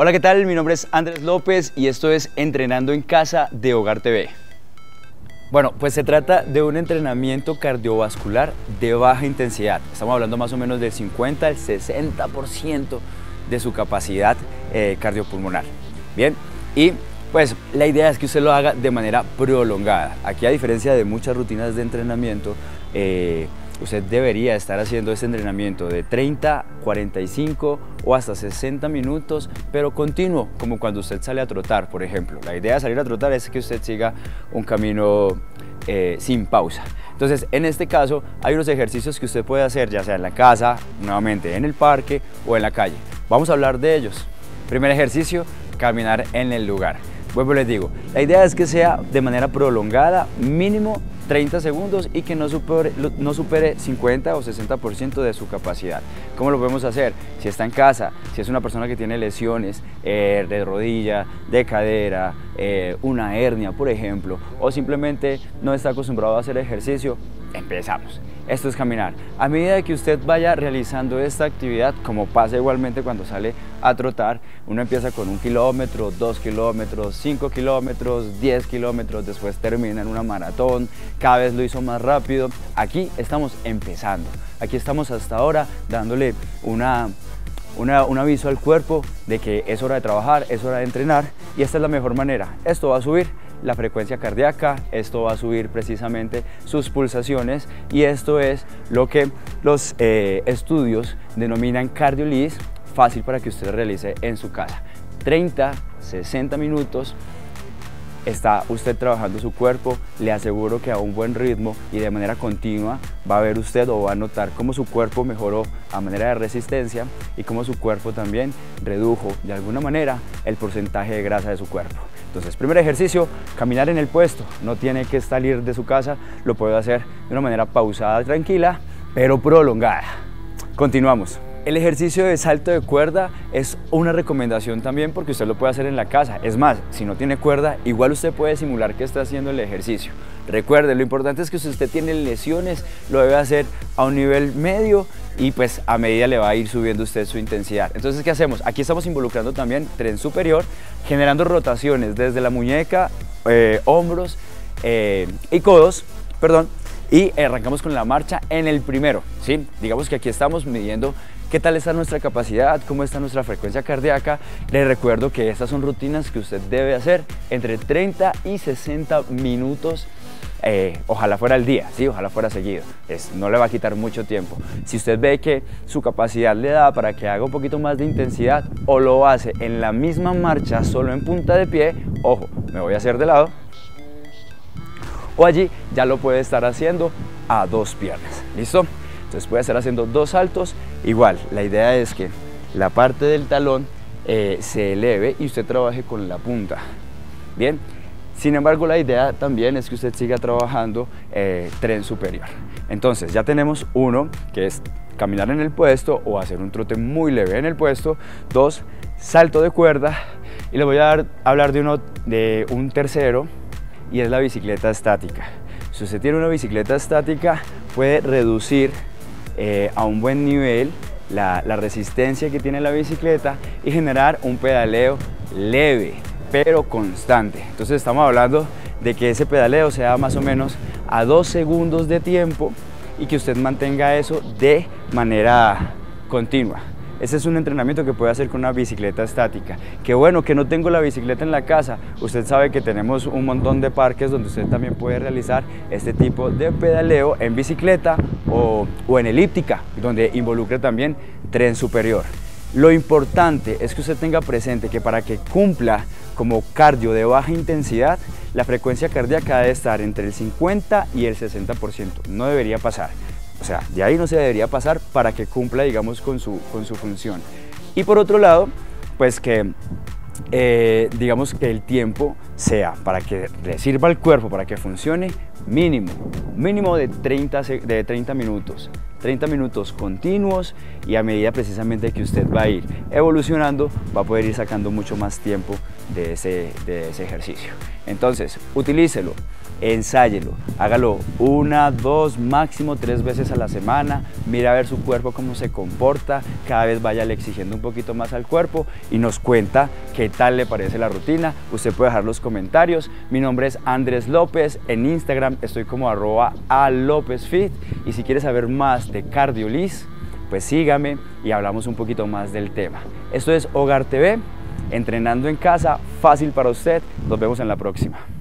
Hola, ¿qué tal? Mi nombre es Andrés López y esto es Entrenando en Casa de Hogar TV. Bueno, pues se trata de un entrenamiento cardiovascular de baja intensidad. Estamos hablando más o menos del 50 al 60% de su capacidad eh, cardiopulmonar. Bien, y pues la idea es que usted lo haga de manera prolongada. Aquí a diferencia de muchas rutinas de entrenamiento, eh, usted debería estar haciendo este entrenamiento de 30, 45 o hasta 60 minutos, pero continuo, como cuando usted sale a trotar, por ejemplo. La idea de salir a trotar es que usted siga un camino eh, sin pausa. Entonces, en este caso, hay unos ejercicios que usted puede hacer, ya sea en la casa, nuevamente en el parque o en la calle. Vamos a hablar de ellos. Primer ejercicio, caminar en el lugar. Vuelvo les digo, la idea es que sea de manera prolongada, mínimo 30 segundos y que no supere, no supere 50 o 60% de su capacidad. ¿Cómo lo podemos hacer? Si está en casa, si es una persona que tiene lesiones eh, de rodilla, de cadera, eh, una hernia, por ejemplo, o simplemente no está acostumbrado a hacer ejercicio, empezamos. Esto es caminar. A medida que usted vaya realizando esta actividad, como pasa igualmente cuando sale a trotar, uno empieza con un kilómetro, dos kilómetros, cinco kilómetros, diez kilómetros, después termina en una maratón, cada vez lo hizo más rápido. Aquí estamos empezando. Aquí estamos hasta ahora dándole una un aviso al cuerpo de que es hora de trabajar, es hora de entrenar y esta es la mejor manera. Esto va a subir la frecuencia cardíaca, esto va a subir precisamente sus pulsaciones y esto es lo que los eh, estudios denominan cardiolis, fácil para que usted realice en su casa. 30, 60 minutos está usted trabajando su cuerpo, le aseguro que a un buen ritmo y de manera continua va a ver usted o va a notar cómo su cuerpo mejoró a manera de resistencia y cómo su cuerpo también redujo de alguna manera el porcentaje de grasa de su cuerpo. Entonces, primer ejercicio, caminar en el puesto. No tiene que salir de su casa, lo puede hacer de una manera pausada, tranquila, pero prolongada. Continuamos. El ejercicio de salto de cuerda es una recomendación también porque usted lo puede hacer en la casa. Es más, si no tiene cuerda, igual usted puede simular que está haciendo el ejercicio. Recuerde, lo importante es que si usted tiene lesiones, lo debe hacer a un nivel medio y pues a medida le va a ir subiendo usted su intensidad. Entonces, ¿qué hacemos? Aquí estamos involucrando también tren superior, generando rotaciones desde la muñeca, eh, hombros eh, y codos, perdón, y arrancamos con la marcha en el primero, ¿sí? Digamos que aquí estamos midiendo qué tal está nuestra capacidad, cómo está nuestra frecuencia cardíaca. Les recuerdo que estas son rutinas que usted debe hacer entre 30 y 60 minutos eh, ojalá fuera el día, ¿sí? ojalá fuera seguido, es, no le va a quitar mucho tiempo. Si usted ve que su capacidad le da para que haga un poquito más de intensidad o lo hace en la misma marcha, solo en punta de pie, ojo, me voy a hacer de lado, o allí ya lo puede estar haciendo a dos piernas, ¿listo? Entonces puede estar haciendo dos saltos, igual, la idea es que la parte del talón eh, se eleve y usted trabaje con la punta, ¿bien? Sin embargo, la idea también es que usted siga trabajando eh, tren superior. Entonces, ya tenemos uno, que es caminar en el puesto o hacer un trote muy leve en el puesto. Dos, salto de cuerda. Y le voy a dar, hablar de, uno, de un tercero, y es la bicicleta estática. Si usted tiene una bicicleta estática, puede reducir eh, a un buen nivel la, resistencia que tiene la bicicleta y generar un pedaleo leve pero constante. Entonces estamos hablando de que ese pedaleo sea más o menos a dos segundos de tiempo y que usted mantenga eso de manera continua. Ese es un entrenamiento que puede hacer con una bicicleta estática. Qué bueno que no tengo la bicicleta en la casa. Usted sabe que tenemos un montón de parques donde usted también puede realizar este tipo de pedaleo en bicicleta o, o en elíptica, donde involucra también tren superior. Lo importante es que usted tenga presente que para que cumpla como cardio de baja intensidad, la frecuencia cardíaca debe estar entre el 50 y el 60%. No debería pasar. O sea, de ahí no se debería pasar para que cumpla, digamos, con su, con su función. Y por otro lado, pues que, eh, digamos, que el tiempo sea para que le sirva al cuerpo, para que funcione, mínimo, mínimo de 30, de 30 minutos. 30 minutos continuos y a medida precisamente que usted va a ir evolucionando, va a poder ir sacando mucho más tiempo de ese, de ese ejercicio. Entonces, utilícelo ensáyelo, hágalo una, dos, máximo tres veces a la semana, mira a ver su cuerpo cómo se comporta, cada vez vaya exigiendo un poquito más al cuerpo y nos cuenta qué tal le parece la rutina. Usted puede dejar los comentarios. Mi nombre es Andrés López, en Instagram estoy como arroba a López Fit y si quieres saber más de Cardiolis, pues sígame y hablamos un poquito más del tema. Esto es Hogar TV, entrenando en casa, fácil para usted. Nos vemos en la próxima.